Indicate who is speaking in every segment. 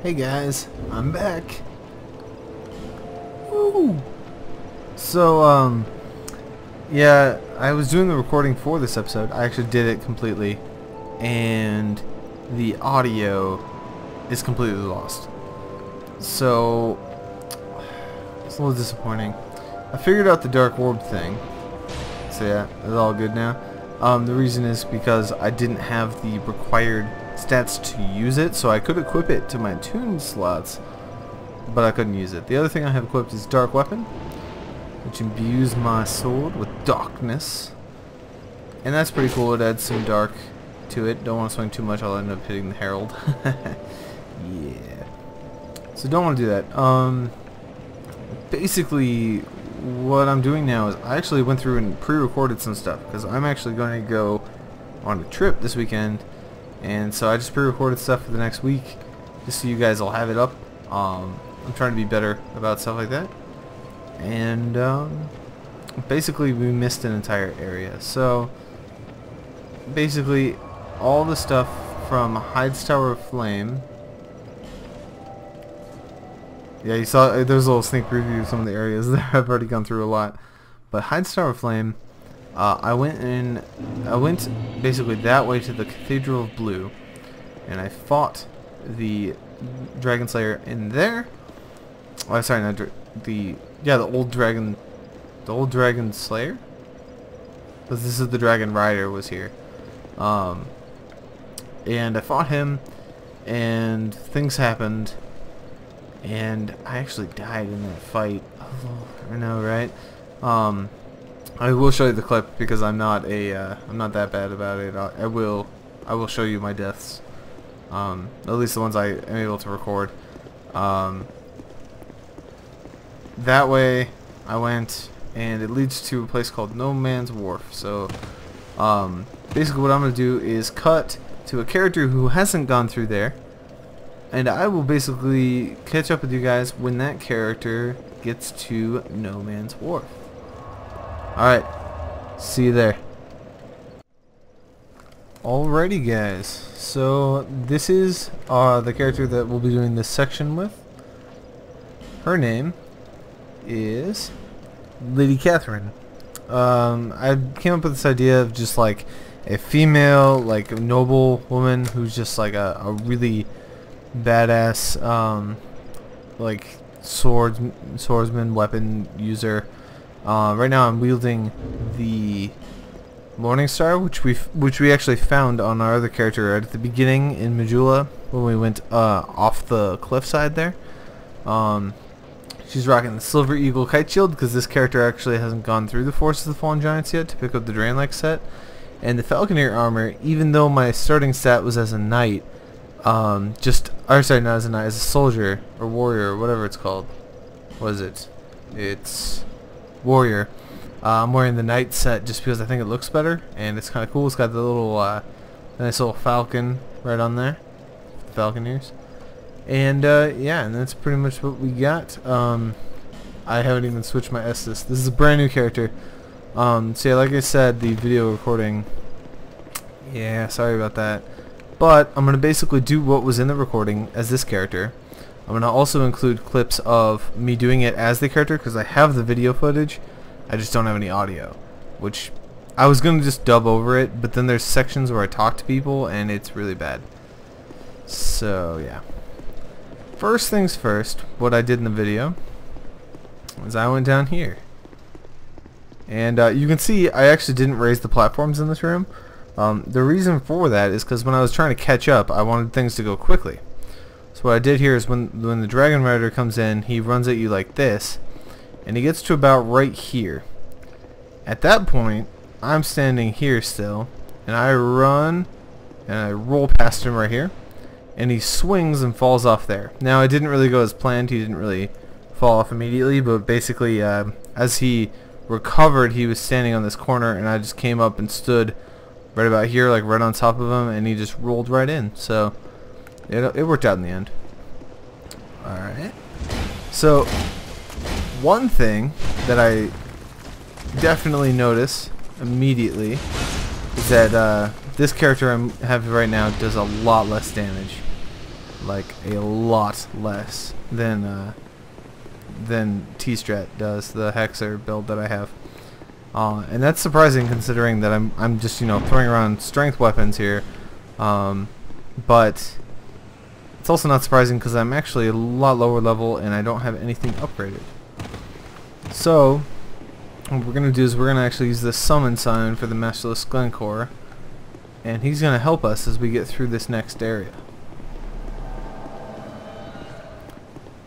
Speaker 1: Hey guys, I'm back. Woo! So, um, yeah, I was doing the recording for this episode. I actually did it completely, and the audio is completely lost. So, it's a little disappointing. I figured out the dark orb thing. So yeah, it's all good now. Um, the reason is because I didn't have the required stats to use it, so I could equip it to my tune slots, but I couldn't use it. The other thing I have equipped is Dark Weapon, which imbues my sword with darkness. And that's pretty cool, it adds some dark to it. Don't want to swing too much, I'll end up hitting the Herald. yeah. So don't want to do that. Um, basically, what I'm doing now is I actually went through and pre-recorded some stuff because I'm actually going to go on a trip this weekend and so I just pre-recorded stuff for the next week just so you guys will have it up. Um, I'm trying to be better about stuff like that. And um, basically we missed an entire area. So basically all the stuff from Heide's Tower of Flame. Yeah, you saw uh, there's a little sneak preview of some of the areas there. I've already gone through a lot, but Heide's Tower of Flame, uh, I went in, I went basically that way to the Cathedral of Blue, and I fought the Dragon Slayer in there. Oh, sorry, not the yeah the old dragon, the old Dragon Slayer. Because this is the Dragon Rider was here, um, and I fought him, and things happened and I actually died in that fight. Oh, I know, right? Um, I will show you the clip because I'm not a uh, I'm not that bad about it. I, I, will I will show you my deaths. Um, at least the ones I am able to record. Um, that way I went and it leads to a place called No Man's Wharf. So um, basically what I'm to do is cut to a character who hasn't gone through there and I will basically catch up with you guys when that character gets to No Man's Wharf. Alright, see you there. Alrighty guys, so this is uh, the character that we'll be doing this section with. Her name is Lady Catherine. Um, I came up with this idea of just like a female, like a noble woman who's just like a, a really badass um, like swords swordsman weapon user. Uh, right now I'm wielding the Morning Star, which we which we actually found on our other character right at the beginning in Majula when we went uh, off the cliffside there. Um, she's rocking the Silver Eagle Kite Shield because this character actually hasn't gone through the Forest of the Fallen Giants yet to pick up the Drangleic set. And the Falconer armor, even though my starting stat was as a knight, um, just, or sorry, not as a knight, as a soldier, or warrior, or whatever it's called. What is it? It's warrior. Uh, I'm wearing the knight set just because I think it looks better, and it's kind of cool. It's got the little, uh, nice little falcon right on there, the falconers. And, uh, yeah, and that's pretty much what we got. Um, I haven't even switched my Estus. This is a brand new character. Um, so yeah, like I said, the video recording, yeah, sorry about that. But I'm to basically do what was in the recording as this character. I'm going to also include clips of me doing it as the character because I have the video footage. I just don't have any audio. Which I was going to just dub over it, but then there's sections where I talk to people and it's really bad. So, yeah. First things first, what I did in the video is I went down here. And uh, you can see I actually didn't raise the platforms in this room. Um, the reason for that is because when I was trying to catch up, I wanted things to go quickly. So what I did here is when when the Dragon Rider comes in, he runs at you like this, and he gets to about right here. At that point, I'm standing here still, and I run, and I roll past him right here, and he swings and falls off there. Now, it didn't really go as planned. He didn't really fall off immediately, but basically, uh, as he recovered, he was standing on this corner, and I just came up and stood right about here, like right on top of him, and he just rolled right in. So it, it worked out in the end. Alright. So one thing that I definitely notice immediately is that uh, this character I have right now does a lot less damage. like a lot less than uh, than T-Strat does, the Hexer build that I have. Uh, and that's surprising considering that I'm I'm just you know throwing around strength weapons here, um, but it's also not surprising because I'm actually a lot lower level and I don't have anything upgraded. So what we're gonna do is we're gonna actually use the summon sign for the Masterless Glencour, and he's gonna help us as we get through this next area.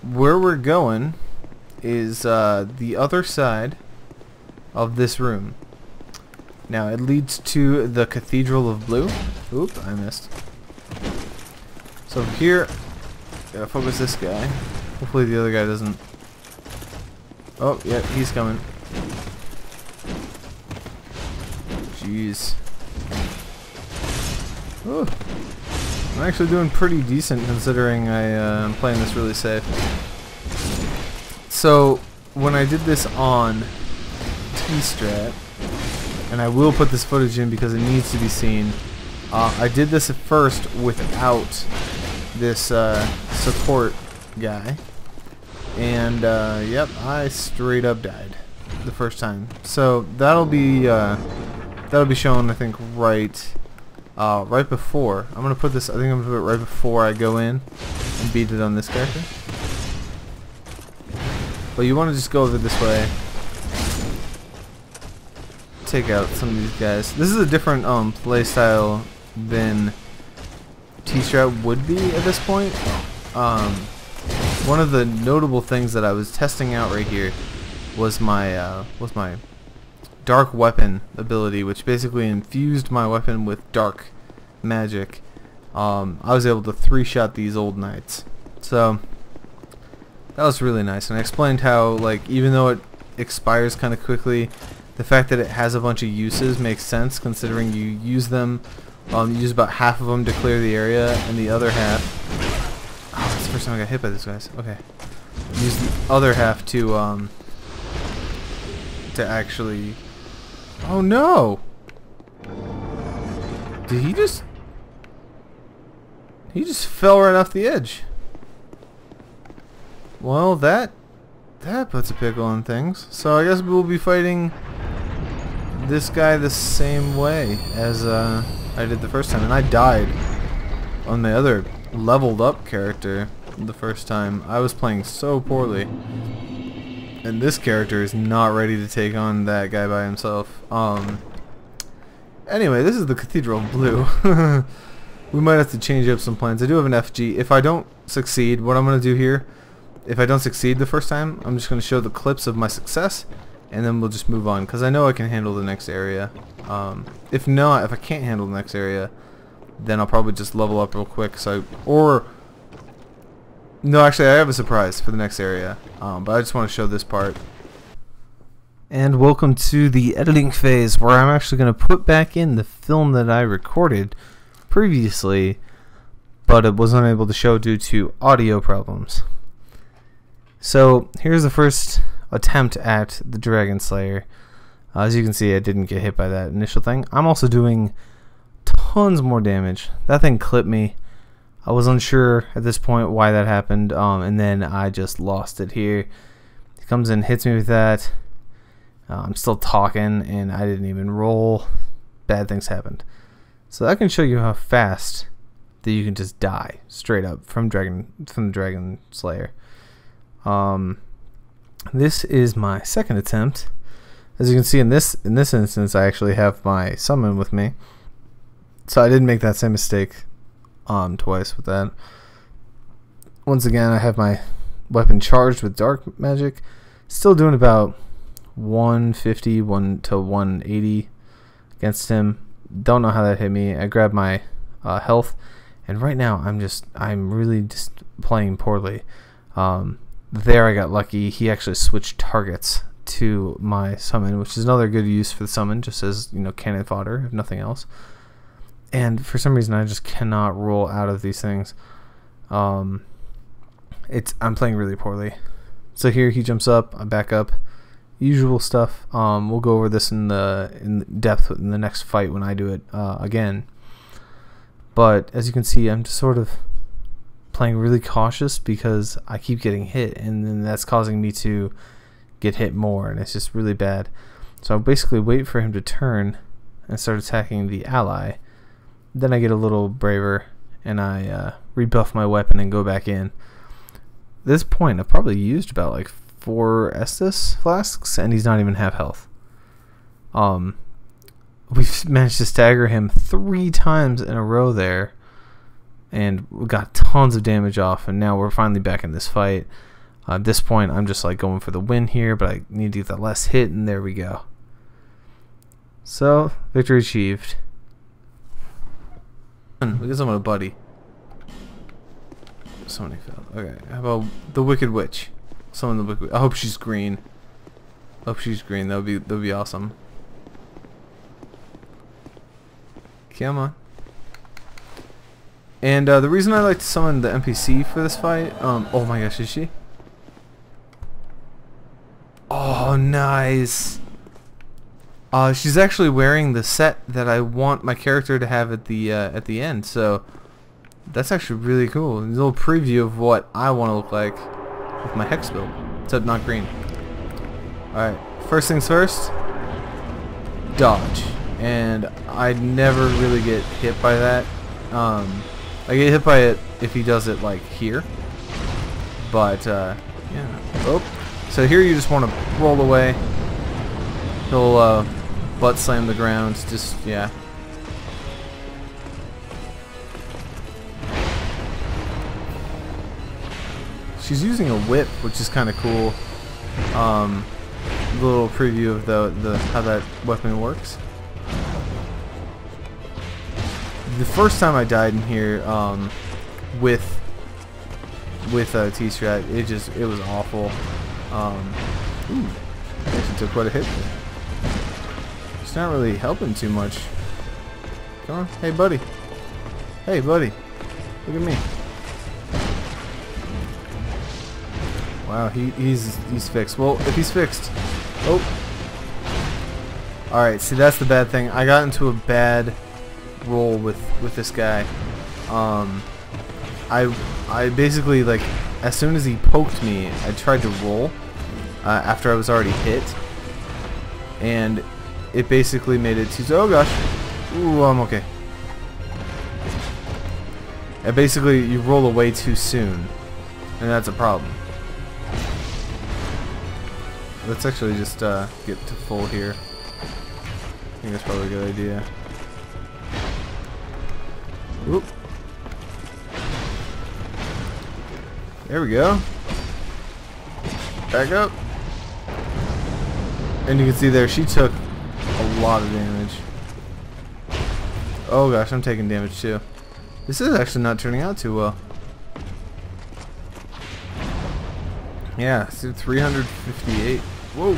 Speaker 1: Where we're going is uh, the other side of this room. Now it leads to the Cathedral of Blue. Oop, I missed. So here, gotta focus this guy. Hopefully the other guy doesn't. Oh, yeah, he's coming. Jeez. Ooh. I'm actually doing pretty decent considering I, uh, I'm playing this really safe. So, when I did this on T-Strat, and I will put this footage in because it needs to be seen, uh, I did this at first without this uh, support guy. And, uh, yep, I straight up died the first time. So, that'll be, uh, that'll be shown, I think, right, uh, right before. I'm gonna put this. I think I'm gonna put it right before I go in and beat it on this character. But you want to just go over this way. Take out some of these guys. This is a different um playstyle than T-Strat would be at this point. Um, one of the notable things that I was testing out right here was my uh, was my dark weapon ability, which basically infused my weapon with dark magic. Um, I was able to three-shot these old knights. So that was really nice, and I explained how, like, even though it expires kind of quickly, the fact that it has a bunch of uses makes sense, considering you use them, um, you use about half of them to clear the area, and the other half. Oh, that's the first time I got hit by these guys. Okay. Use the other half to um to actually Oh no! Did he just... He just fell right off the edge. Well, that... That puts a pickle on things. So I guess we'll be fighting this guy the same way as uh, I did the first time. And I died on my other leveled up character the first time. I was playing so poorly. And this character is not ready to take on that guy by himself. Um. Anyway, this is the Cathedral of Blue. we might have to change up some plans. I do have an FG. If I don't succeed, what I'm going to do here, if I don't succeed the first time, I'm just going to show the clips of my success, and then we'll just move on, because I know I can handle the next area. Um, if not, if I can't handle the next area, then I'll probably just level up real quick. So, or no, actually, I have a surprise for the next area, um, but I just want to show this part. And welcome to the editing phase, where I'm actually going to put back in the film that I recorded previously, but it was unable to show due to audio problems. So, here's the first attempt at the Dragon Slayer. Uh, as you can see, I didn't get hit by that initial thing. I'm also doing tons more damage. That thing clipped me I was unsure at this point why that happened, um, and then I just lost it here. He comes in, hits me with that. Uh, I'm still talking, and I didn't even roll. Bad things happened. So that can show you how fast that you can just die straight up from dragon from the dragon slayer. Um, this is my second attempt. As you can see in this in this instance, I actually have my summon with me, so I didn't make that same mistake um, twice with that. Once again, I have my weapon charged with dark magic. Still doing about 150 1 to 180 against him. Don't know how that hit me. I grabbed my uh, health, and right now I'm just I'm really just playing poorly. Um, there I got lucky. He actually switched targets to my summon, which is another good use for the summon, just as you know cannon fodder, if nothing else and for some reason I just cannot roll out of these things. Um, it's I'm playing really poorly. So here he jumps up, I back up, usual stuff. Um, we'll go over this in the in depth in the next fight when I do it uh, again. But as you can see, I'm just sort of playing really cautious because I keep getting hit, and then that's causing me to get hit more, and it's just really bad. So I basically wait for him to turn and start attacking the ally. Then I get a little braver and I uh, rebuff my weapon and go back in. This point, I've probably used about like four Estus flasks, and he's not even half health. Um, we've managed to stagger him three times in a row there, and we got tons of damage off. And now we're finally back in this fight. Uh, at this point, I'm just like going for the win here, but I need to get the last hit, and there we go. So, victory achieved. We get someone a buddy. Somebody failed. Okay, how about the Wicked Witch? Someone the Wicked. I hope she's green. I hope she's green. That would be that would be awesome. Come on. And uh, the reason I like to summon the NPC for this fight, um, oh my gosh, is she? Oh, nice. Uh, she's actually wearing the set that I want my character to have at the uh, at the end, so that's actually really cool. A little preview of what I want to look like with my hex build, except not green. Alright, first things first, dodge. And I never really get hit by that. Um, I get hit by it if he does it like here. But, uh, yeah. Oh, so here you just want to roll away. He'll, uh, butt slam the ground. Just, yeah. She's using a whip, which is kind of cool. Um, little preview of the, the how that weapon works. The first time I died in here um, with with uh, T-Strat, it just it was awful. Um, ooh, actually took quite a hit. There. It's not really helping too much. Come on. Hey, buddy. Hey, buddy. Look at me. Wow, he, he's he's fixed. Well, if he's fixed... Oh. Alright, see, that's the bad thing. I got into a bad roll with, with this guy. Um, I, I basically, like, as soon as he poked me, I tried to roll uh, after I was already hit. And it basically made it too... Oh gosh. Ooh, I'm okay. And basically, you roll away too soon. And that's a problem. Let's actually just uh, get to full here. I think that's probably a good idea. Oop. There we go. Back up. And you can see there, she took a lot of damage. Oh gosh, I'm taking damage too. This is actually not turning out too well. Yeah, 358. Whoa.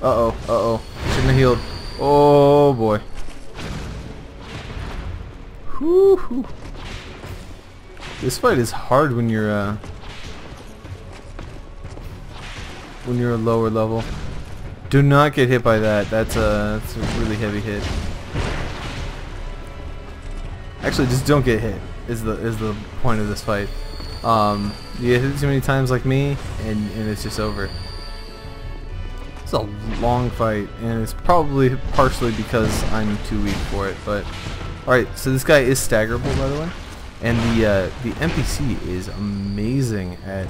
Speaker 1: Uh-oh, uh-oh. Shouldn't have healed. Oh boy. This fight is hard when you're uh when you're a lower level. Do not get hit by that. That's a, that's a really heavy hit. Actually, just don't get hit. Is the is the point of this fight. Um, you get hit too many times like me, and and it's just over. It's a long fight, and it's probably partially because I'm too weak for it. But all right, so this guy is staggerable, by the way, and the uh, the NPC is amazing at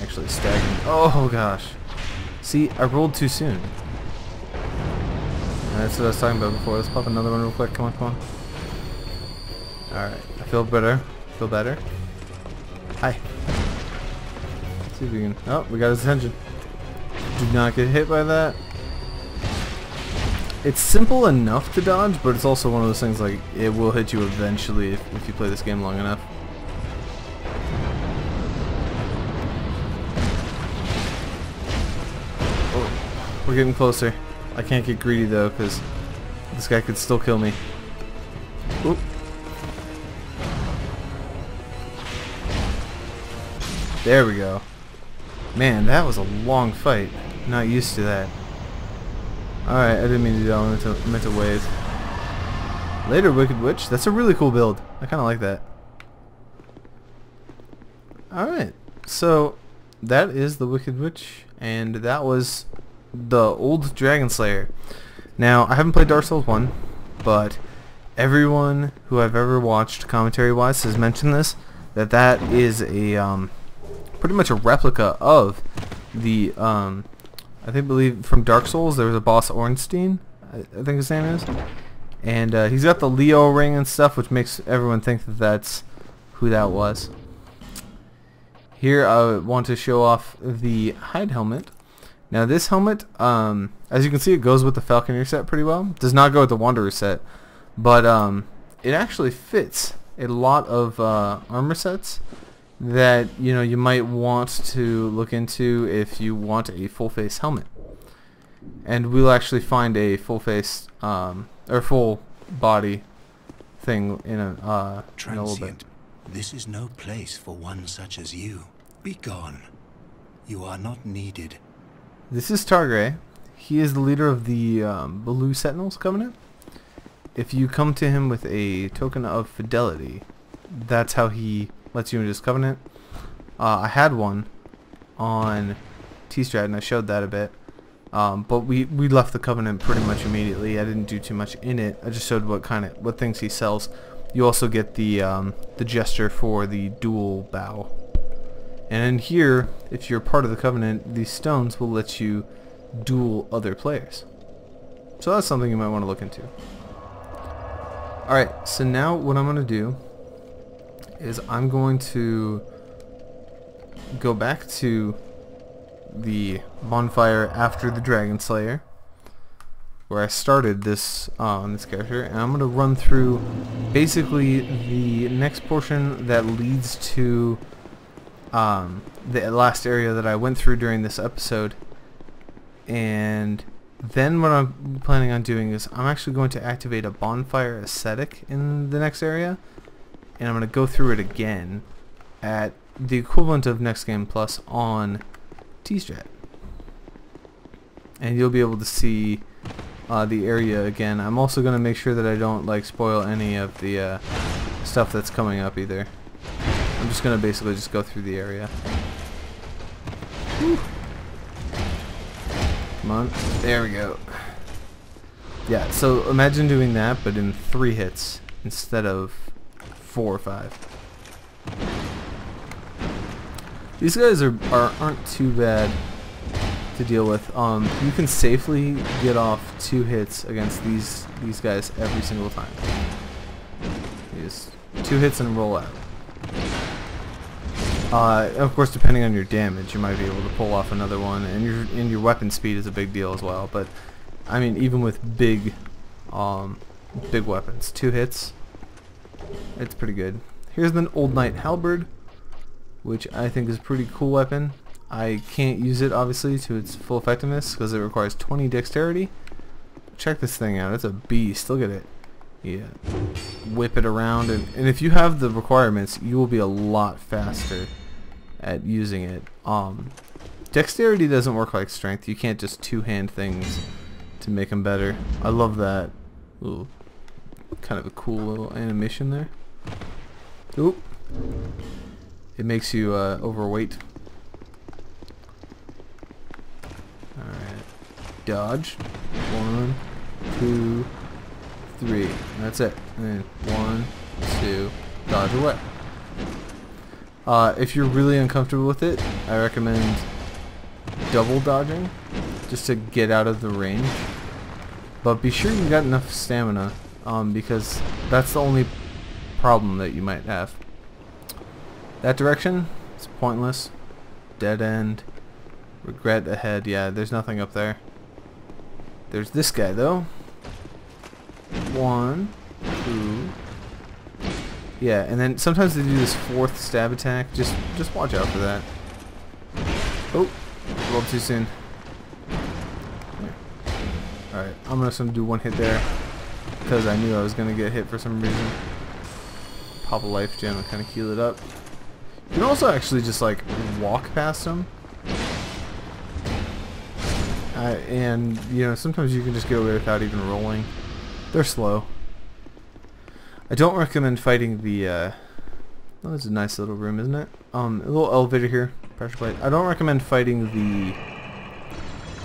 Speaker 1: actually staggering. Oh gosh. See, I rolled too soon. That's what I was talking about before. Let's pop another one real quick. Come on, come on. Alright, I feel better. Feel better. Hi. Let's see if we can... Oh, we got his attention. Do not get hit by that. It's simple enough to dodge, but it's also one of those things like it will hit you eventually if, if you play this game long enough. Oh, we're getting closer. I can't get greedy though, because this guy could still kill me. Oop. There we go. Man, that was a long fight. Not used to that. Alright, I didn't mean to do that. I meant to, meant to wave. Later, Wicked Witch. That's a really cool build. I kind of like that. Alright, so that is the Wicked Witch, and that was the old Dragon Slayer. Now, I haven't played Dark Souls 1, but everyone who I've ever watched commentary-wise has mentioned this, that that is a, um, pretty much a replica of the, um, I think, believe, from Dark Souls, there was a boss Ornstein, I, I think his name is, and uh, he's got the Leo ring and stuff, which makes everyone think that that's who that was. Here I want to show off the hide helmet. Now this helmet, um, as you can see, it goes with the Falconer set pretty well. Does not go with the Wanderer set, but um, it actually fits a lot of uh, armor sets that you know you might want to look into if you want a full face helmet. And we'll actually find a full face um, or full body thing in a, uh, in a little bit.
Speaker 2: This is no place for one such as you. Be gone. You are not needed.
Speaker 1: This is Targray. He is the leader of the um, Blue Sentinels Covenant. If you come to him with a token of fidelity, that's how he lets you into his covenant. Uh, I had one on T-Strat and I showed that a bit. Um, but we, we left the covenant pretty much immediately. I didn't do too much in it. I just showed what kind of what things he sells. You also get the um, the gesture for the duel bow. And in here, if you're part of the covenant, these stones will let you duel other players. So that's something you might want to look into. Alright, so now what I'm going to do is I'm going to go back to the bonfire after the Dragon Slayer where I started this uh, on this character, and I'm going to run through basically the next portion that leads to um, the last area that I went through during this episode. And then what I'm planning on doing is I'm actually going to activate a bonfire ascetic in the next area, and I'm going to go through it again at the equivalent of Next Game Plus on T-Strat. And you'll be able to see uh, the area again. I'm also going to make sure that I don't like spoil any of the uh, stuff that's coming up either. I'm just going to basically just go through the area. Whew. Come on. There we go. Yeah, so imagine doing that, but in three hits instead of four or five. These guys are, are aren't too bad to deal with. Um, you can safely get off two hits against these these guys every single time. just two hits and roll out. Uh, of course, depending on your damage, you might be able to pull off another one, and your and your weapon speed is a big deal as well. But I mean, even with big, um, big weapons, two hits, it's pretty good. Here's an Old Knight Halberd, which I think is a pretty cool weapon. I can't use it obviously to its full effectiveness because it requires 20 dexterity. Check this thing out. It's a beast. Look at it. Yeah. Whip it around and, and if you have the requirements you will be a lot faster at using it. Um, dexterity doesn't work like strength. You can't just two-hand things to make them better. I love that. Ooh, kind of a cool little animation there. Oop. It makes you uh, overweight dodge. One, two, three. That's it. And then one, two, dodge away. Uh, if you're really uncomfortable with it, I recommend double dodging just to get out of the range. But be sure you got enough stamina um, because that's the only problem that you might have. That direction, it's pointless. Dead end. Regret ahead. Yeah, there's nothing up there. There's this guy though. One, two. Yeah, and then sometimes they do this fourth stab attack. Just just watch out for that. Oh, little too soon. Alright, I'm gonna do one hit there. Because I knew I was gonna get hit for some reason. Pop a life gem and kinda heal it up. You can also actually just like walk past them uh, and, you know, sometimes you can just get away without even rolling. They're slow. I don't recommend fighting the, uh, That was a nice little room, isn't it? Um, a little elevator here. Pressure plate. I don't recommend fighting the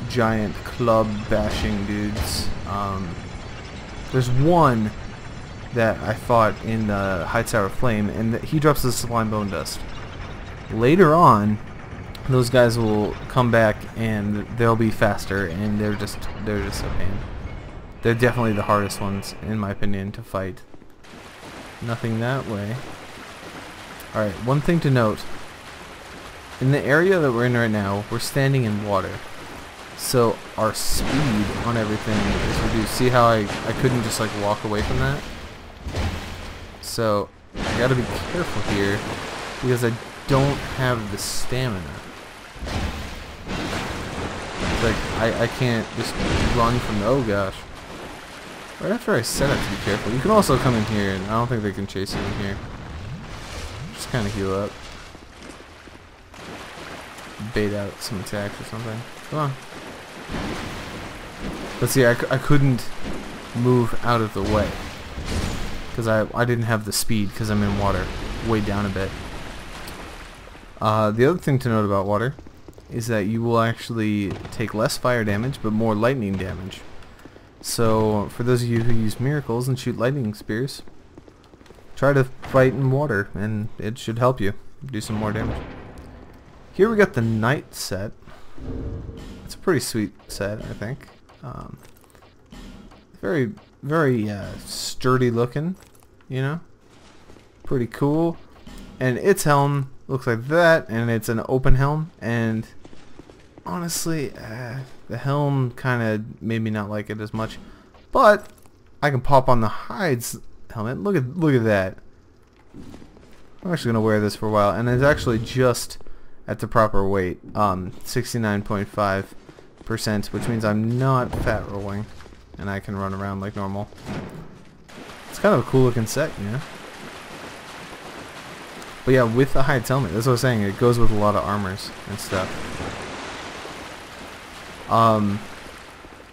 Speaker 1: giant club bashing dudes. Um, there's one that I fought in the High Tower Flame, and he drops the Sublime Bone Dust. Later on, those guys will come back and they'll be faster, and they're just they're just a pain. They're definitely the hardest ones, in my opinion, to fight. Nothing that way. Alright, one thing to note. In the area that we're in right now, we're standing in water. So our speed on everything is reduced. See how I, I couldn't just like walk away from that? So I gotta be careful here because I don't have the stamina. It's like I, I can't just run from the, oh gosh. Right after I set up to be careful. You can also come in here and I don't think they can chase you in here. Just kinda heal up. Bait out some attacks or something. Come on. But see, I, I couldn't move out of the way. Because I, I didn't have the speed because I'm in water. Way down a bit. Uh, the other thing to note about water is that you will actually take less fire damage but more lightning damage. So for those of you who use miracles and shoot lightning spears, try to fight in water and it should help you do some more damage. Here we got the knight set. Pretty sweet set, I think. Um, very, very uh, sturdy looking, you know? Pretty cool. And its helm looks like that, and it's an open helm, and honestly, uh, the helm kind of made me not like it as much. But I can pop on the hides helmet. Look at look at that. I'm actually gonna wear this for a while, and it's actually just at the proper weight, um, 69.5 percent, which means I'm not fat rolling, and I can run around like normal. It's kind of a cool looking set, you know. But yeah, with the hides helmet, that's what I was saying. It goes with a lot of armors and stuff. Um,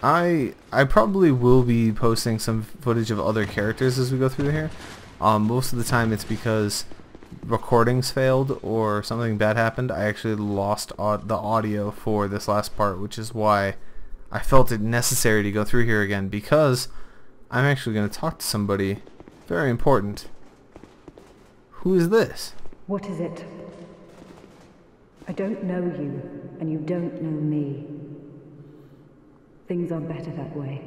Speaker 1: I I probably will be posting some footage of other characters as we go through here. Um, most of the time it's because recordings failed or something bad happened. I actually lost the audio for this last part, which is why I felt it necessary to go through here again because I'm actually going to talk to somebody very important. Who is this?
Speaker 3: What is it? I don't know you, and you don't know me. Things are better that way.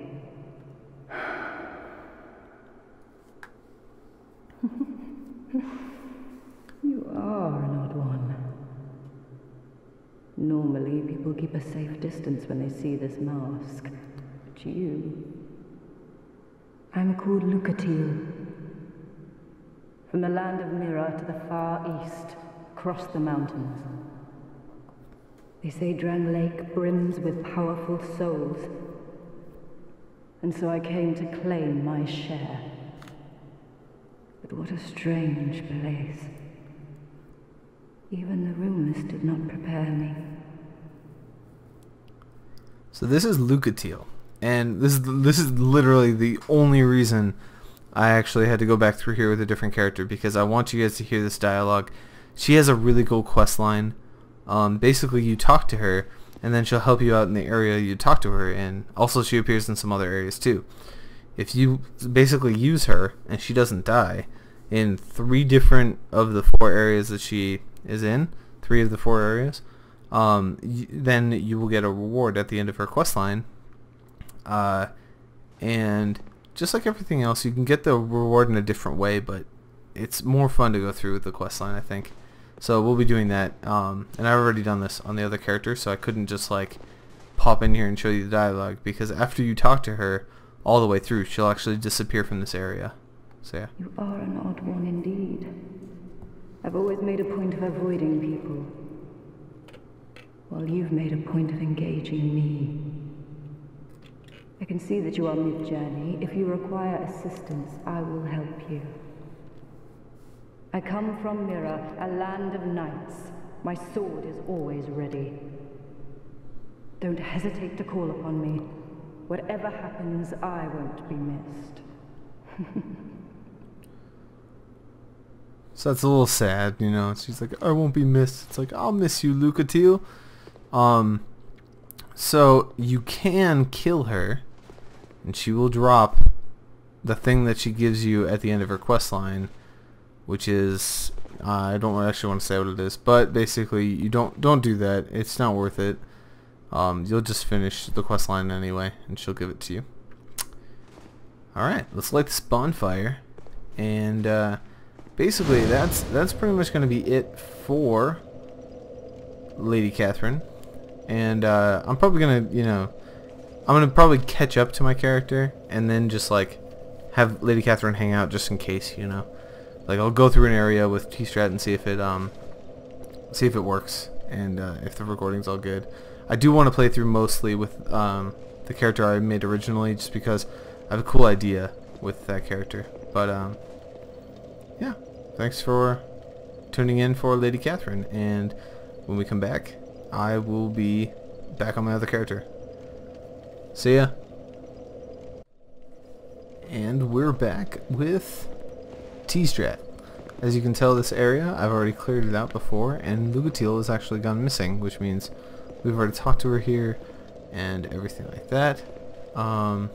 Speaker 3: are odd one. Normally, people keep a safe distance when they see this mask. But you... I'm called Lucatiel. From the land of Mira to the far east, across the mountains. They say Drangleic brims with powerful souls. And so I came to claim my share. But what a strange place. Even the rumors did not prepare me.
Speaker 1: So this is Lucatiel. And this is this is literally the only reason I actually had to go back through here with a different character because I want you guys to hear this dialogue. She has a really cool quest line um, basically you talk to her and then she'll help you out in the area you talk to her in. Also she appears in some other areas too. If you basically use her and she doesn't die in three different of the four areas that she is in, three of the four areas, um, then you will get a reward at the end of her quest line. Uh, and just like everything else, you can get the reward in a different way, but it's more fun to go through with the quest line, I think. So we'll be doing that. Um, and I've already done this on the other character, so I couldn't just like pop in here and show you the dialogue because after you talk to her all the way through, she'll actually disappear from this area. So yeah.
Speaker 3: You are an odd one indeed. I've always made a point of avoiding people, while you've made a point of engaging me. I can see that you are mid-journey. If you require assistance, I will help you. I come from Mira, a land of knights. My sword is always ready. Don't hesitate to call upon me. Whatever happens, I won't be missed.
Speaker 1: So that's a little sad, you know. She's like, I won't be missed. It's like, I'll miss you, Lucatiel. Um, so you can kill her, and she will drop the thing that she gives you at the end of her quest line, which is uh, I don't actually want to say what it is, but basically you don't don't do that. It's not worth it. Um, you'll just finish the quest line anyway, and she'll give it to you. All right, let's light this bonfire, and uh, basically that's that's pretty much going to be it for Lady Catherine. And uh, I'm probably gonna, you know, I'm gonna probably catch up to my character and then just like have Lady Catherine hang out just in case, you know. Like I'll go through an area with T-Strat and see if it um see if it works and uh, if the recording's all good. I do want to play through mostly with um, the character I made originally just because I have a cool idea with that character. But um, yeah, thanks for tuning in for Lady Catherine and when we come back I will be back on my other character. See ya. And we're back with T-Strat. As you can tell this area, I've already cleared it out before, and Lucatiel has actually gone missing, which means we've already talked to her here, and everything like that. Um,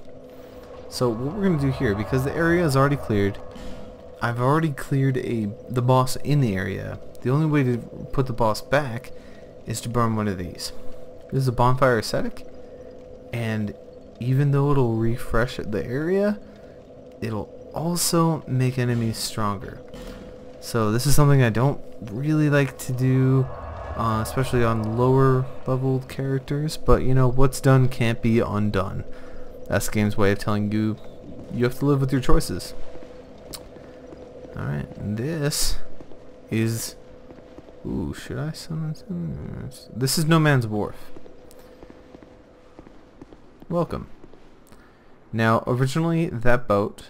Speaker 1: so what we're going to do here, because the area is already cleared, I've already cleared a the boss in the area. The only way to put the boss back is to burn one of these. This is a bonfire ascetic, and even though it'll refresh the area, it'll also make enemies stronger. So this is something I don't really like to do, uh, especially on lower leveled characters, but you know, what's done can't be undone. That's the game's way of telling you you have to live with your choices. Alright, this is Ooh, should I summon some? This is No Man's Wharf. Welcome. Now, originally, that boat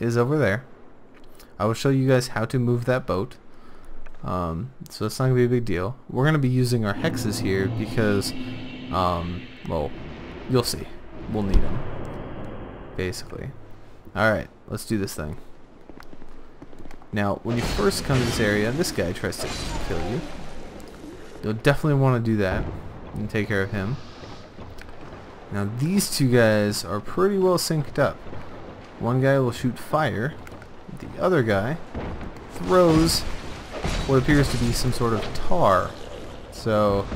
Speaker 1: is over there. I will show you guys how to move that boat. Um, so it's not going to be a big deal. We're going to be using our hexes here because, um, well, you'll see. We'll need them, basically. Alright, let's do this thing. Now, when you first come to this area, this guy tries to kill you. You'll definitely want to do that and take care of him. Now, these two guys are pretty well synced up. One guy will shoot fire. The other guy throws what appears to be some sort of tar. So,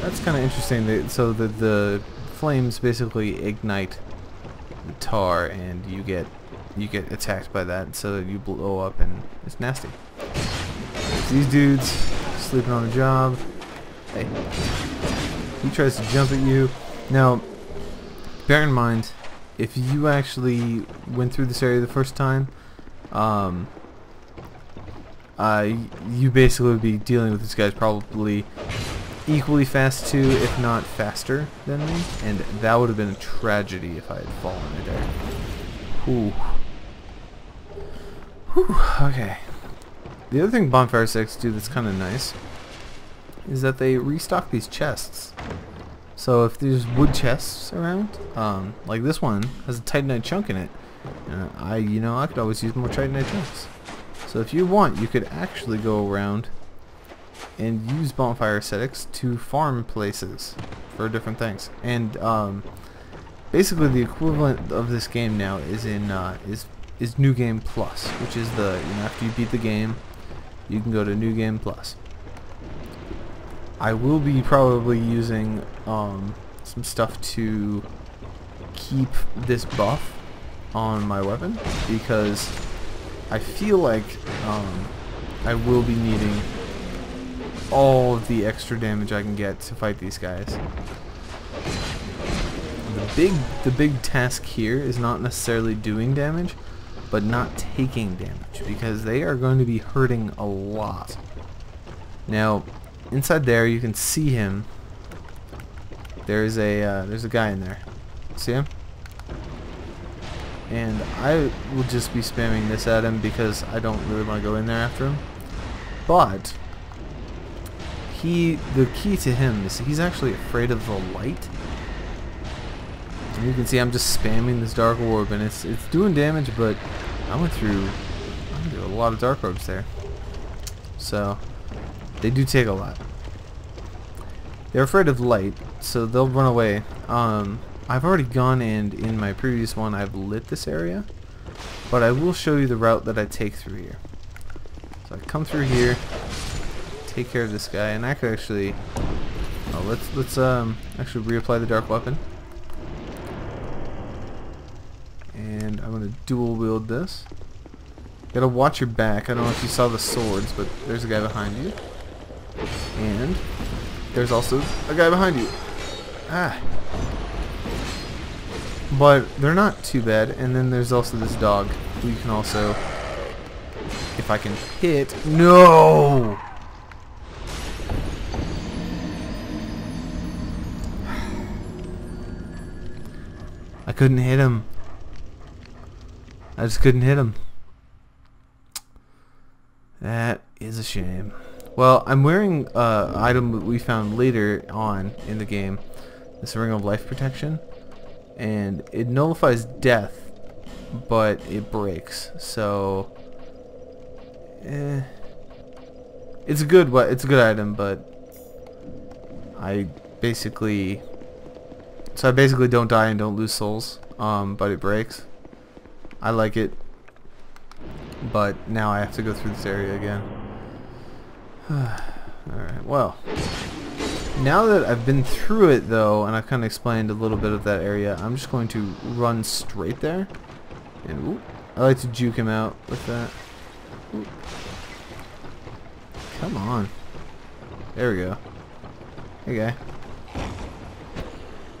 Speaker 1: that's kind of interesting. So the, the flames basically ignite the tar and you get you get attacked by that so you blow up and it's nasty. these dudes sleeping on a job. Hey. He tries to jump at you. Now, bear in mind, if you actually went through this area the first time, um, uh, you basically would be dealing with this guys probably equally fast too, if not faster than me, and that would have been a tragedy if I had fallen right there. Ooh. Whew, okay. The other thing Bonfire ascetics do that's kind of nice is that they restock these chests. So if there's wood chests around, um, like this one has a Titanite chunk in it, I, you know, I could always use more Titanite chunks. So if you want, you could actually go around and use bonfire ascetics to farm places for different things. And um, basically, the equivalent of this game now is in uh, is is New Game Plus, which is the, you know, after you beat the game, you can go to New Game Plus. I will be probably using um, some stuff to keep this buff on my weapon because I feel like um, I will be needing all of the extra damage I can get to fight these guys. The big, the big task here is not necessarily doing damage, but not taking damage because they are going to be hurting a lot. Now, inside there you can see him. There's a uh, there's a guy in there. See him? And I will just be spamming this at him because I don't really want to go in there after him. But he the key to him is he's actually afraid of the light. And you can see I'm just spamming this dark orb and it's it's doing damage but I went through I There are a lot of dark orbs there. So, they do take a lot. They're afraid of light, so they'll run away. Um, I've already gone and in my previous one I've lit this area. But I will show you the route that I take through here. So I come through here, take care of this guy, and I could actually oh, let's let's um actually reapply the dark weapon. And I'm gonna dual wield this. Gotta watch your back. I don't know if you saw the swords, but there's a guy behind you. And there's also a guy behind you. Ah. But they're not too bad. And then there's also this dog who you can also, if I can hit. No! I couldn't hit him. I just couldn't hit him. That is a shame. Well, I'm wearing uh, item that we found later on in the game. This Ring of Life Protection. And it nullifies death, but it breaks. So, eh. It's a good it's a good item, but I basically so I basically don't die and don't lose souls, um, but it breaks. I like it, but now I have to go through this area again. Alright, well. Now that I've been through it though, and I've kind of explained a little bit of that area, I'm just going to run straight there. And I like to juke him out with that. Ooh. Come on. There we go. Hey guy.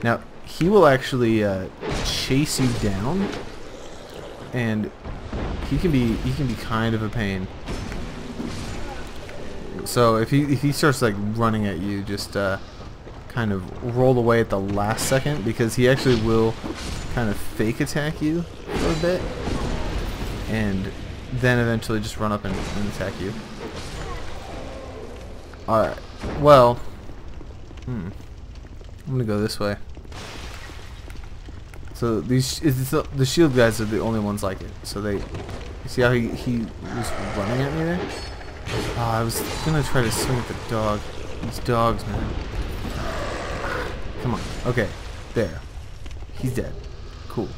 Speaker 1: Now, he will actually uh, chase you down, and he can be he can be kind of a pain. So if he if he starts like running at you, just uh, kind of roll away at the last second because he actually will kind of fake attack you for a bit, and then eventually just run up and, and attack you. Alright, well, hmm, I'm gonna go this way. So these the, the shield guys are the only ones like it. So they, see how he he was running at me there? Oh, I was gonna try to swing at the dog. These dogs, man. Come on. Okay. There. He's dead. Cool.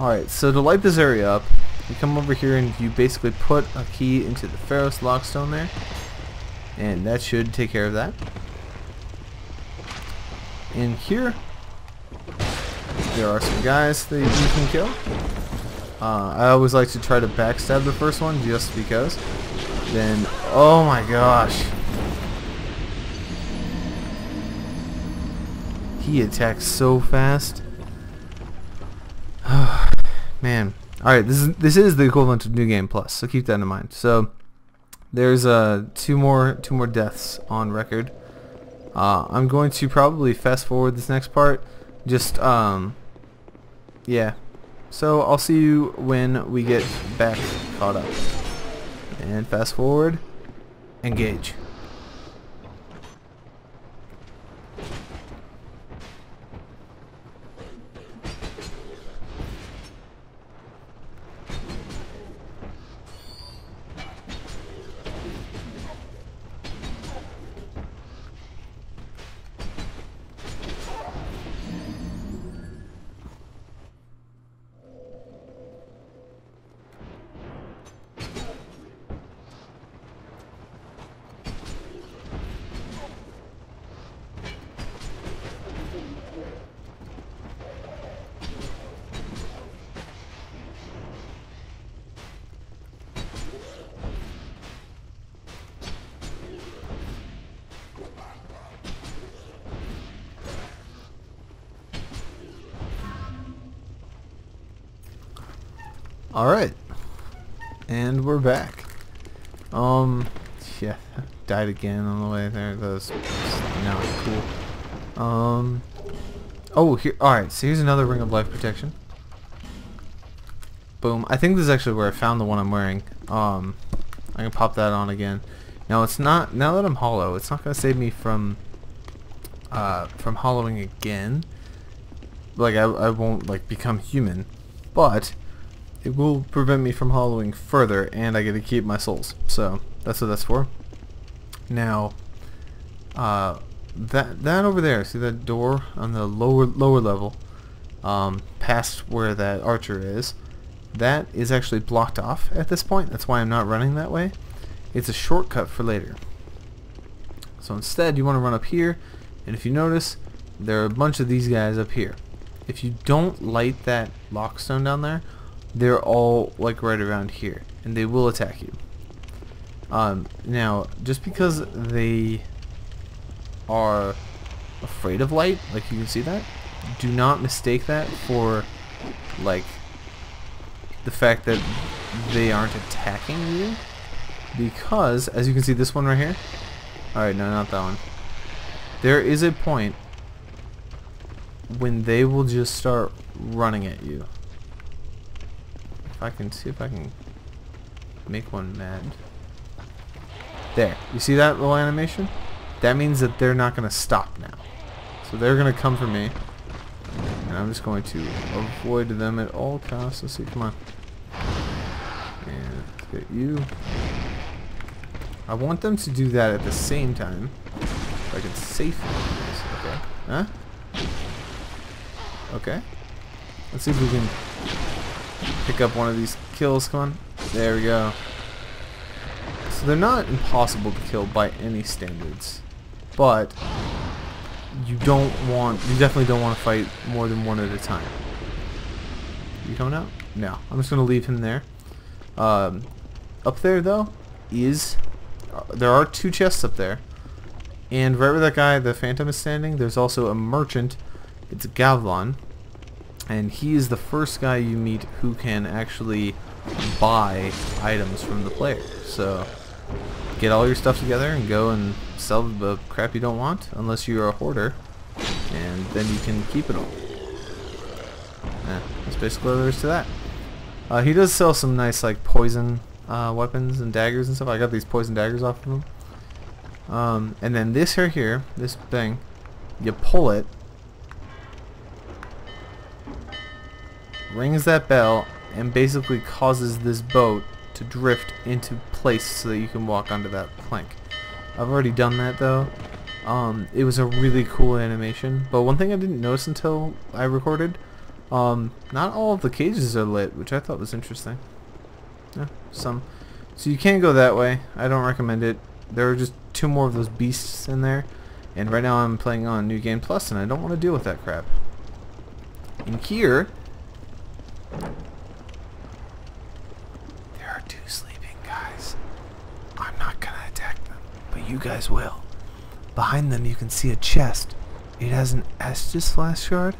Speaker 1: Alright, so to light this area up, you come over here and you basically put a key into the Pharros Lockstone there. And that should take care of that. In here, there are some guys that you can kill. Uh, I always like to try to backstab the first one just because. Then, oh my gosh. He attacks so fast. Man. Alright, this is this is the equivalent of New Game Plus, so keep that in mind. So there's uh two more two more deaths on record. Uh, I'm going to probably fast forward this next part. Just um yeah. So I'll see you when we get back caught up. And fast forward, engage. Died again on the way there. That was not cool. Um, oh, here, alright, so here's another Ring of Life Protection. Boom. I think this is actually where I found the one I'm wearing. Um, I can pop that on again. Now it's not, now that I'm hollow, it's not going to save me from, uh, from hollowing again. Like, I, I won't, like, become human. But, it will prevent me from hollowing further, and I get to keep my souls. So that's what that's for. Now, uh, that that over there, see that door on the lower lower level, um, past where that archer is, that is actually blocked off at this point. That's why I'm not running that way. It's a shortcut for later. So instead, you want to run up here, and if you notice, there are a bunch of these guys up here. If you don't light that lockstone down there, they're all like right around here, and they will attack you. Um, now, just because they are afraid of light, like you can see that, do not mistake that for like the fact that they aren't attacking you. Because as you can see this one right here alright no not that one. There is a point when they will just start running at you. If I can see if I can make one mad there you see that little animation that means that they're not gonna stop now so they're gonna come for me and I'm just going to avoid them at all costs let's see come on and let's get you I want them to do that at the same time. If I can safely. Okay. Huh? Okay. Let's see if we can pick up one of these kills. Come on. There we go. So they're not impossible to kill by any standards. But you don't want, you definitely don't want to fight more than one at a time. You coming out? No. I'm just going to leave him there. Um, up there though is there are two chests up there. And right where that guy, the Phantom, is standing, there's also a merchant. It's Gavlan. And he is the first guy you meet who can actually buy items from the player. So get all your stuff together and go and sell the crap you don't want, unless you're a hoarder. And then you can keep it all. Yeah, that's basically all there is to that. Uh, he does sell some nice like poison uh, weapons and daggers and stuff. I got these poison daggers off of him. Um, and then this here, here, this thing, you pull it, rings that bell, and basically causes this boat to drift into place so that you can walk onto that plank. I've already done that though. Um, it was a really cool animation, but one thing I didn't notice until I recorded, um, not all of the cages are lit, which I thought was interesting. Yeah, some. So you can't go that way. I don't recommend it. There are just two more of those beasts in there. And right now I'm playing on New Game Plus and I don't want to deal with that crap. In here... There are two sleeping guys. I'm not going to attack them, but you guys will. Behind them you can see a chest. It has an Estus flask shard.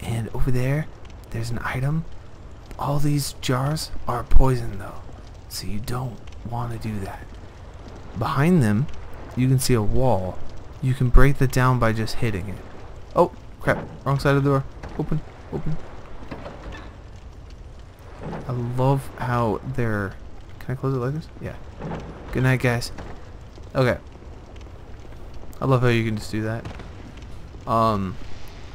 Speaker 1: And over there, there's an item all these jars are poison though, so you don't want to do that. Behind them, you can see a wall. You can break that down by just hitting it. Oh, crap. Wrong side of the door. Open, open. I love how they're... Can I close it like this? Yeah. Good night, guys. Okay. I love how you can just do that. Um,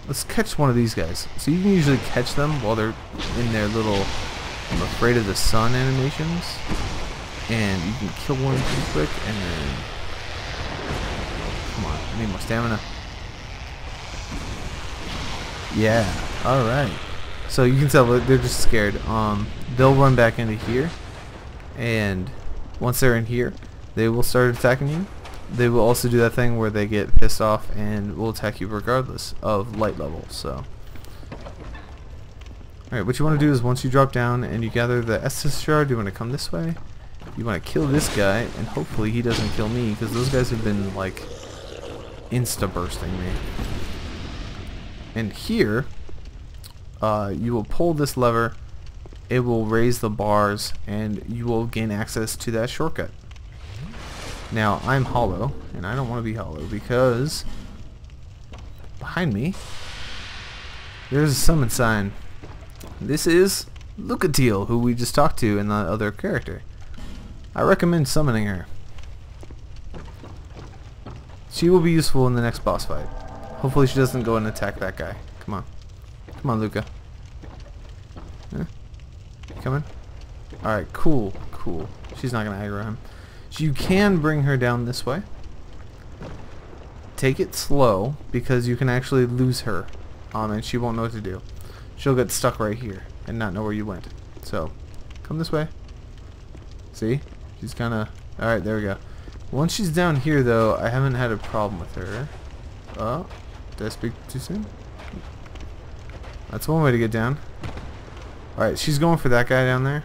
Speaker 1: Let's catch one of these guys. So you can usually catch them while they're in their little I'm afraid of the sun animations. And you can kill one pretty quick and then Come on, I need more stamina. Yeah, alright. So you can tell they're just scared. Um they'll run back into here and once they're in here, they will start attacking you they will also do that thing where they get pissed off and will attack you regardless of light level. So, alright, what you want to do is once you drop down and you gather the Estus shard, you want to come this way. You want to kill this guy, and hopefully he doesn't kill me, because those guys have been, like, insta-bursting me. And here, uh, you will pull this lever, it will raise the bars, and you will gain access to that shortcut. Now, I'm hollow, and I don't want to be hollow because behind me, there's a summon sign. This is Lucatiel, who we just talked to in the other character. I recommend summoning her. She will be useful in the next boss fight. Hopefully she doesn't go and attack that guy. Come on. Come on, Luca. Huh? Coming? Alright, cool, cool. She's not going to aggro him. You can bring her down this way. Take it slow, because you can actually lose her. Um, and she won't know what to do. She'll get stuck right here, and not know where you went. So, come this way. See? She's kind of... Alright, there we go. Once she's down here, though, I haven't had a problem with her. Oh, did I speak too soon? That's one way to get down. Alright, she's going for that guy down there.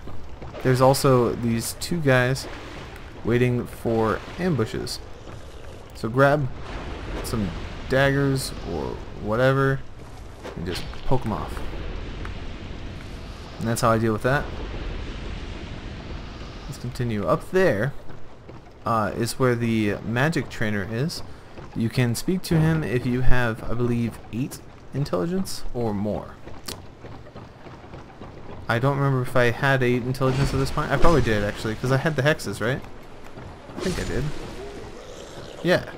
Speaker 1: There's also these two guys waiting for ambushes. So grab some daggers or whatever and just poke them off. And that's how I deal with that. Let's continue. Up there uh, is where the magic trainer is. You can speak to him if you have, I believe, 8 intelligence or more. I don't remember if I had 8 intelligence at this point. I probably did, actually, because I had the hexes, right? I think I did. Yeah.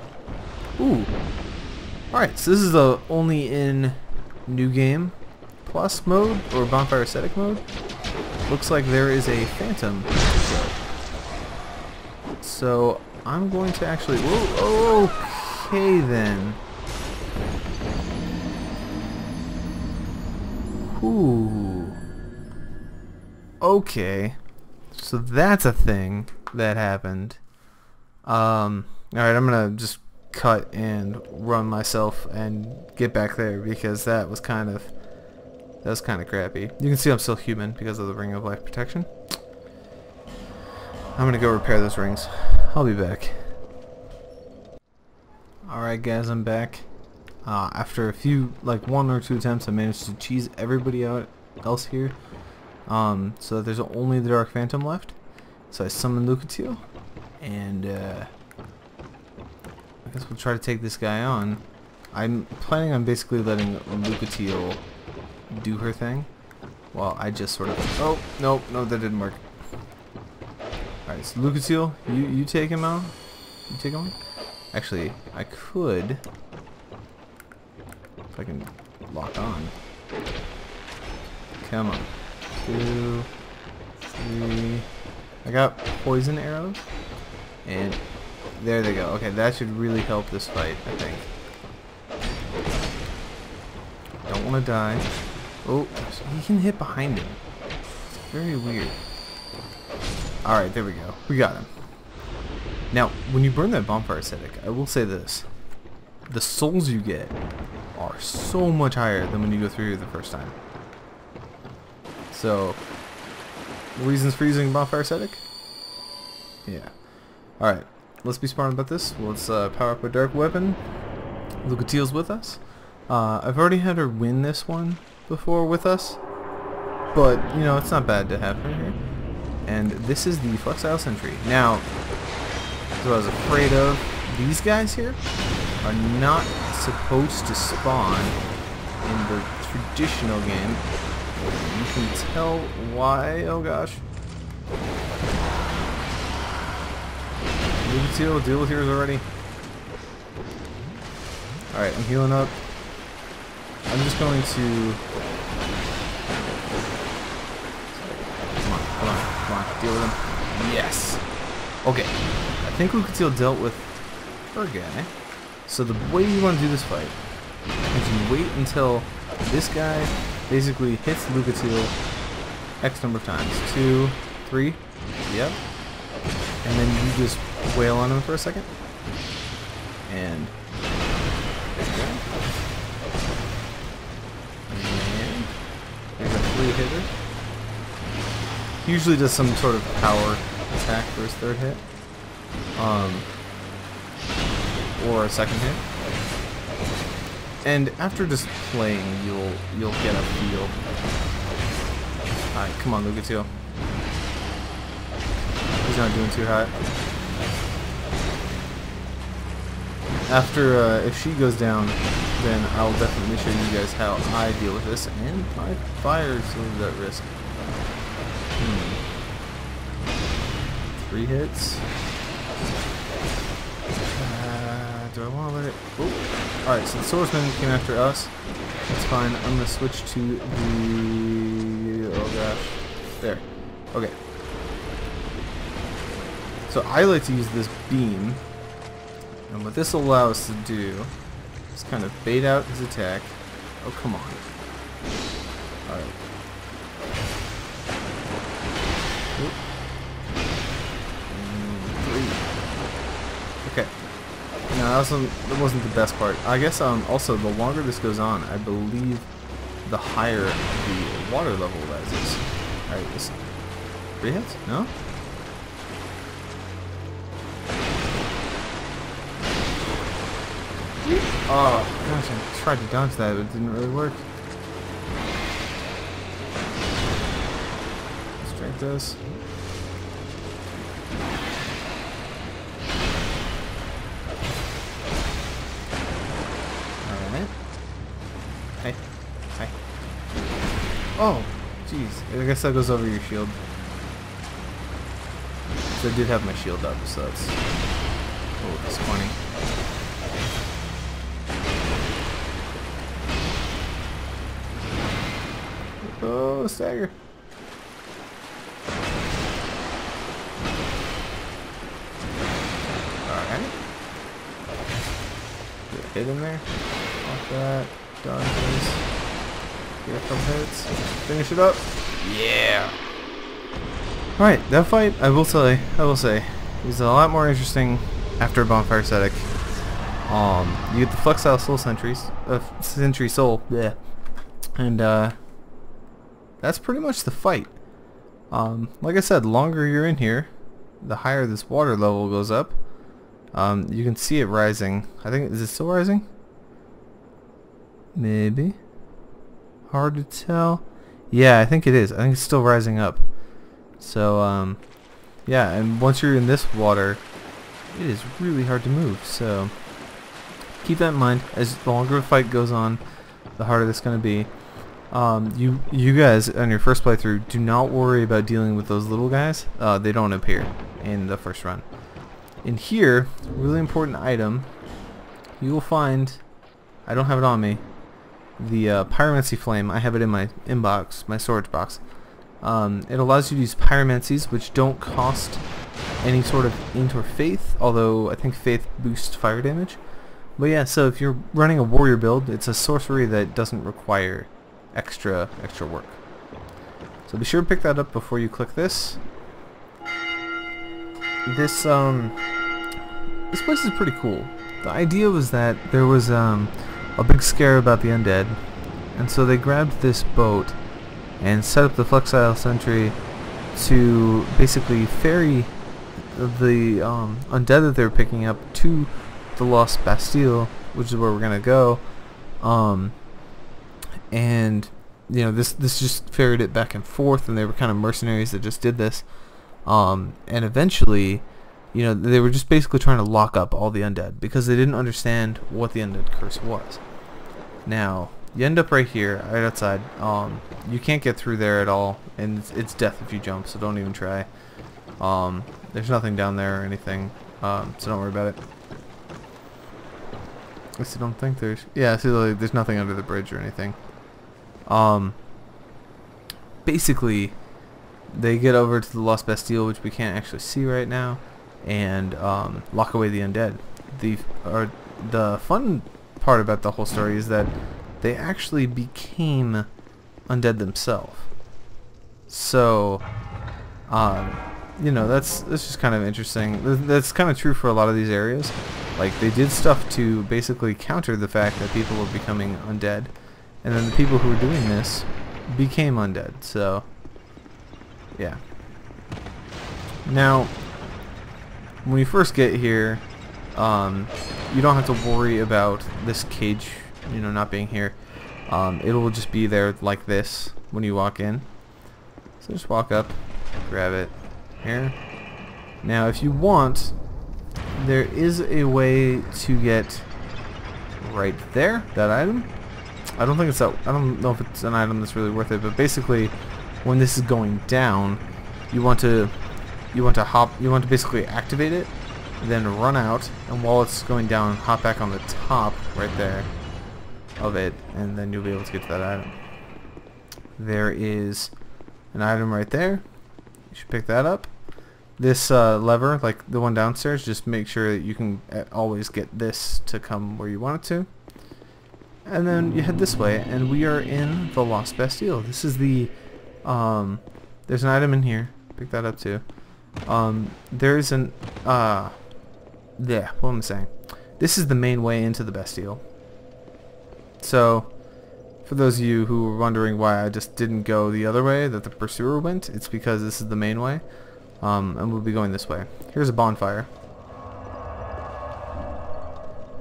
Speaker 1: Ooh. Alright, so this is the only in New Game Plus mode, or Bonfire Ascetic mode. Looks like there is a Phantom. So, I'm going to actually... Whoa, okay then. Ooh. Okay. So that's a thing that happened. Um, alright, I'm gonna just cut and run myself and get back there because that was kind of that was kind of crappy. You can see I'm still human because of the ring of life protection. I'm gonna go repair those rings. I'll be back. Alright guys, I'm back. Uh, after a few, like one or two attempts, I managed to cheese everybody out else here. Um, so that there's only the Dark Phantom left. So I summoned Lucatiel, and uh, I guess we'll try to take this guy on. I'm planning on basically letting Lucatiel do her thing, while I just sort of. Oh no, no, that didn't work. All right, so Lucatiel, you you take him out. You take him. Actually, I could. If I can lock on. Come on. Two, three. I got poison arrows. And there they go. Okay, that should really help this fight, I think. Don't want to die. Oh, he can hit behind him. Very weird. Alright, there we go. We got him. Now, when you burn that bonfire ascetic, I will say this. The souls you get are so much higher than when you go through here the first time. So, reasons for using bonfire ascetic? Yeah. Alright, let's be smart about this. Let's uh, power up a dark weapon. Lucatiel's with us. Uh, I've already had her win this one before with us. But, you know, it's not bad to have her here. And this is the Flexile Sentry. Now, as I was afraid of, these guys here are not supposed to spawn in the traditional game. You can tell why, oh gosh. Leave deal, deal with yours already. Alright, I'm healing up. I'm just going to... Come on, come on, come on, deal with him. Yes! Okay, I think Lucatiel dealt with her guy. So the way you want to do this fight is you wait until this guy basically hits Lucatiel X number of times. Two, three, yep. And then you just wail on him for a second. And there's a three hitter. He usually does some sort of power attack for his third hit. Um, or a second hit. And after just playing, you'll you'll get a feel. Alright, come on, Lucatiel. He's not doing too hot. After, uh, if she goes down, then I'll definitely show you guys how I deal with this, and my fire little at risk. Hmm. Three hits. Uh, do I want to let it... Oh. Alright, so the swordsman came after us. That's fine. I'm to switch to the... Oh gosh. There. Okay. So I like to use this beam. And what this will allow us to do is kind of bait out his attack. Oh, come on. Alright. Okay. Now that wasn't, that wasn't the best part. I guess um also the longer this goes on, I believe the higher the water level rises. Alright, this three hits? No? Oh gosh, I tried to dodge that, but it didn't really work. Strength does. Alright. Hey. Hi. Oh! Jeez. I guess that goes over your shield. So I did have my shield up, so that's... Oh, that's Oh, stagger. Alright. Hit in there. Off that. Done, please. Get a couple hits. Finish it up. Yeah. Alright, that fight, I will say, I will say, is a lot more interesting after Bonfire Ascetic. Um, you get the Flexile Soul Sentries, uh, Sentry Soul, yeah, and uh, that's pretty much the fight. Um, like I said, longer you're in here, the higher this water level goes up. Um, you can see it rising. I think, is it still rising? Maybe. Hard to tell. Yeah, I think it is. I think it's still rising up. So, um, yeah, and once you're in this water, it is really hard to move. So, keep that in mind. As the longer the fight goes on, the harder it's going to be. Um, you you guys on your first playthrough, do not worry about dealing with those little guys. Uh, they don't appear in the first run. In here, really important item, you will find, I don't have it on me, the uh, Pyromancy Flame. I have it in my inbox, my storage box. Um, it allows you to use Pyromancies, which don't cost any sort of int or faith, although I think faith boosts fire damage. But yeah, so if you're running a warrior build, it's a sorcery that doesn't require extra extra work. So be sure to pick that up before you click this. This um this place is pretty cool. The idea was that there was um a big scare about the undead, and so they grabbed this boat and set up the Flexile Sentry to basically ferry the um, undead that they're picking up to the Lost Bastille, which is where we're gonna go. Um, and you know this this just ferried it back and forth, and they were kind of mercenaries that just did this. Um, and eventually, you know, they were just basically trying to lock up all the undead because they didn't understand what the undead curse was. Now, you end up right here, right outside. Um, you can't get through there at all, and it's, it's death if you jump, so don't even try. Um, there's nothing down there or anything, um, so don't worry about it. I don't think there's... Yeah, see, there's nothing under the bridge or anything. Um, basically, they get over to the Lost Bastille, which we can't actually see right now, and um, lock away the undead. The or the fun part about the whole story is that they actually became undead themselves. So, um, you know, that's that's just kind of interesting. That's kind of true for a lot of these areas. Like they did stuff to basically counter the fact that people were becoming undead, and then the people who were doing this became undead. So, yeah. Now, when you first get here, um, you don't have to worry about this cage, you know, not being here. Um, it will just be there like this when you walk in. So just walk up, grab it here. Now, if you want, there is a way to get right there, that item. I don't think it's that, I don't know if it's an item that's really worth it, but basically, when this is going down, you want to, you want to hop, you want to basically activate it, then run out, and while it's going down, hop back on the top right there of it, and then you'll be able to get to that item. There is an item right there. You should pick that up. This uh, lever, like the one downstairs, just make sure that you can uh, always get this to come where you want it to. And then you head this way, and we are in the Lost Bastille. This is the, um, there's an item in here. Pick that up too. Um, there's an, uh, yeah, what am I saying? This is the main way into the Bastille. So, for those of you who were wondering why I just didn't go the other way that the pursuer went, it's because this is the main way. Um, and we'll be going this way. Here's a bonfire.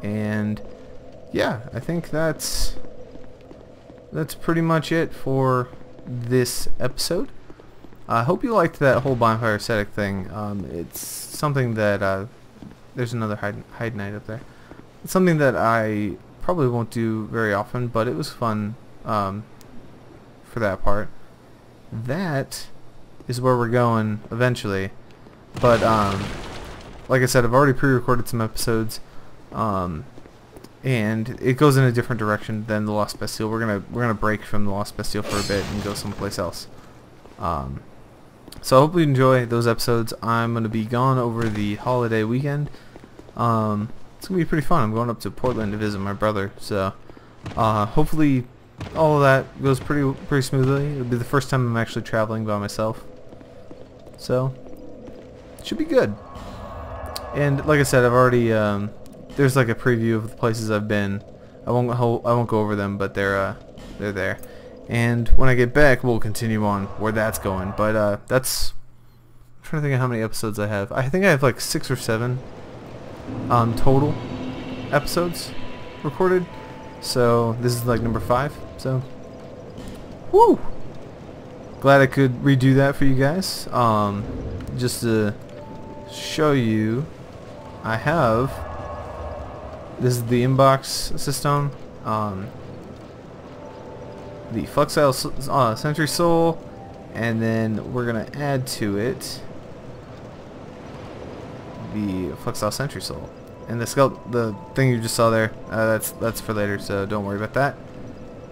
Speaker 1: And yeah, I think that's that's pretty much it for this episode. I hope you liked that whole bonfire ascetic thing. Um, it's something that uh, there's another Heide, Heide knight up there. It's something that I probably won't do very often, but it was fun um, for that part. That is where we're going eventually. But um, like I said, I've already pre-recorded some episodes, um, and it goes in a different direction than the Lost Bastille. We're gonna we're gonna break from the Lost Bastille for a bit and go someplace else. Um, so I hope you enjoy those episodes. I'm gonna be gone over the holiday weekend. Um, it's gonna be pretty fun. I'm going up to Portland to visit my brother, so uh, hopefully all of that goes pretty pretty smoothly. It'll be the first time I'm actually traveling by myself. So, should be good. And like I said, I've already um, there's like a preview of the places I've been. I won't I won't go over them, but they're uh, they're there. And when I get back, we'll continue on where that's going. But uh, that's I'm trying to think of how many episodes I have. I think I have like six or seven um, total episodes recorded. So this is like number five. So, woo! glad I could redo that for you guys. Um, just to show you, I have this is the inbox system. Um, the Flexile uh, Sentry Soul, and then we're gonna add to it the Flexile Sentry Soul. And the skeleton, the thing you just saw there, uh, that's that's for later, so don't worry about that.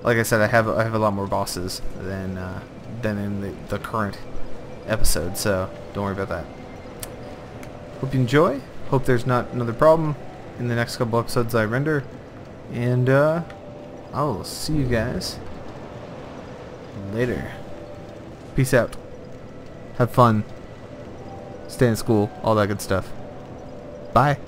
Speaker 1: Like I said, I have I have a lot more bosses than uh, than in the, the current episode, so don't worry about that. Hope you enjoy. Hope there's not another problem in the next couple episodes I render. And uh, I will see you guys later. Peace out. Have fun. Stay in school. All that good stuff. Bye.